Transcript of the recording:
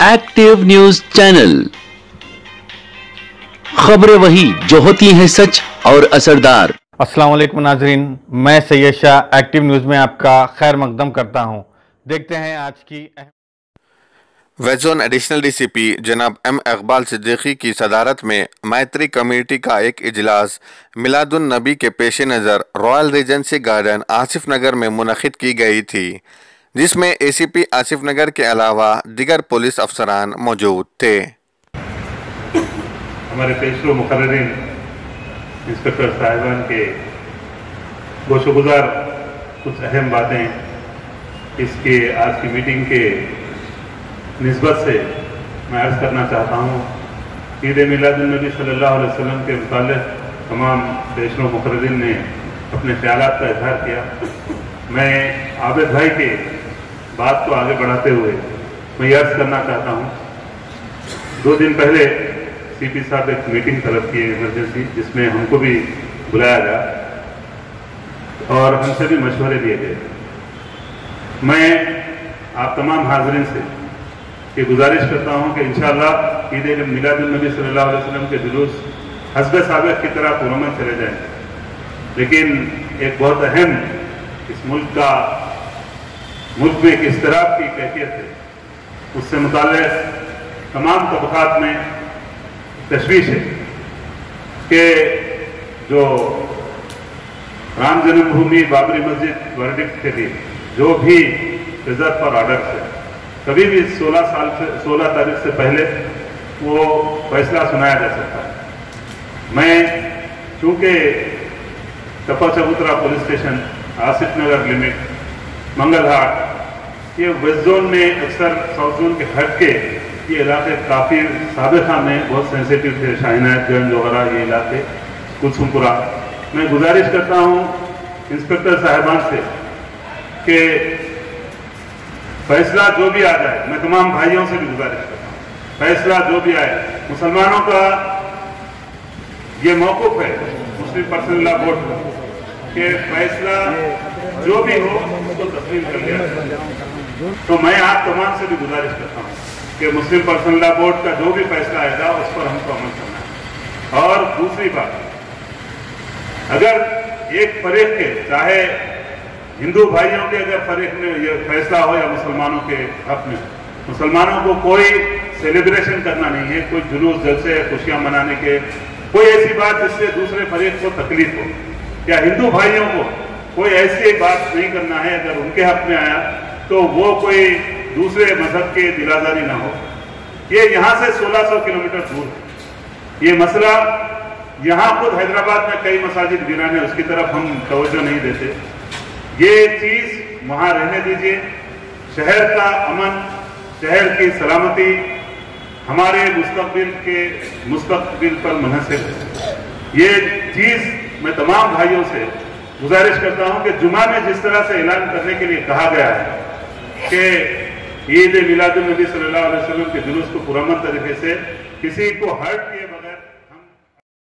Active news channel خبریں وہی جو ہوتی ہیں سچ اور اثردار۔ السلام علیکم ناظرین میں سید شاہ ایکٹیو نیوز میں آپ کا خیر مقدم کرتا ہوں۔ دیکھتے ہیں آج کی ویزون ایڈیشنل ڈی سی پی جناب ایم اقبال صدیقی کی صدارت میں مائتری کمیونٹی کا ایک اجلاس میلاد النبی کے پیش نظر Royal Regency Garden Asif Nagar میں منعقد کی گئی تھی۔ جس میں اے سی پی آصف نگر کے علاوہ دیگر پولیس افسران موجود تھے۔ ہمارے پیش و مقررین، انسپکٹر صاحبان کے گوش و گزار کچھ اہم باتیں اس کے آج کی میٹنگ کے نسبت سے میں عرض کرنا چاہتا ہوں۔ عید میلاد النبی صلی اللہ علیہ وسلم کے متعلق تمام پیش و مقررین نے اپنے خیالات کا اظہار کیا۔ میں عابد بھائی کے بات کو آگے بڑھاتے ہوئے میں یہ عرض کرنا چاہتا ہوں، دو دن پہلے سی پی صاحب ایک میٹنگ طلب کی ایمرجنسی جس میں ہم کو بھی بلایا گیا اور ہم سے بھی مشورے دیے گئے۔ میں آپ تمام حاضرین سے یہ گزارش کرتا ہوں کہ انشاءاللہ عید میلاد النبی صلی اللہ علیہ وسلم کے جلوس حسب سابق کی طرح پورا چلے جائیں۔ لیکن ایک بہت اہم اس ملک کا ملک میں ایک اضطراب کی کیفیت ہے؟ اس سے متعلق تمام طبقات میں تشویش ہے کہ جو رام جنم بھومی بابری مسجد ورڈکٹ کے لیے جو بھی ریزرو فار آرڈر ہے کبھی بھی سولہ سال سے، سولہ تاریخ سے پہلے وہ فیصلہ سنایا جا سکتا ہے۔ میں چونکہ Tappachabutra police station, Asif Nagar limit Mangalhat یہ ویسٹ زون میں اکثر ساؤتھ زون کے ہٹ کے یہ علاقے کافی سابقہ میں بہت سینسیٹیو تھے شاہنات گنج وغیرہ یہ علاقے کلسم پورا میں گزارش کرتا ہوں انسپکٹر صاحبان سے کہ فیصلہ جو بھی آ جائے، میں تمام بھائیوں سے بھی گزارش کرتا ہوں۔ فیصلہ جو بھی آئے، مسلمانوں کا یہ موقف ہے، مسلم پرسنل لا بورڈ کا کہ فیصلہ جو بھی ہو، اس کو تسلیم کر لیا تو میں آپ تمام سے بھی گزارش کرتا ہوں کہ مسلم پرسنل لا بورڈ کا جو بھی فیصلہ آئے گا، اس پر ہم کو عمل کرنا ہے۔ اور دوسری بات، اگر ایک فریق کے، چاہے ہندو بھائیوں کے اگر فریق میں یہ فیصلہ ہو یا مسلمانوں کے حق میں، مسلمانوں کو کوئی سیلیبریشن کرنا نہیں ہے، کوئی جلوس، جلسے، خوشیاں منانے کے۔ کوئی ایسی بات جس سے دوسرے فریق کو تکلیف ہو۔ یا ہندو بھائیوں کو کوئی ایسی بات نہیں کرنا ہے، اگر ان کے حق میں آیا تو وہ کوئی دوسرے مذہب کے دلازاری نہ ہو۔ یہ یہاں سے سولہ سو کلومیٹر دور ہے۔ یہ مسئلہ یہاں خود حیدرآباد میں کئی مساجد گرانے اس کی طرف ہم توجہ نہیں دیتے۔ یہ چیز وہاں رہنے دیجیے شہر کا امن، شہر کی سلامتی ہمارے مستقبل کے مستقبل پر منحصر ہے۔ یہ چیز میں تمام بھائیوں سے گزارش کرتا ہوں کہ جمعہ میں جس طرح سے اعلان کرنے کے لیے کہا گیا ہے کہ عید میلاد النبی صلی اللہ علیہ وسلم کے جلوس کو پرامن طریقے سے کسی کو ہرٹ کیے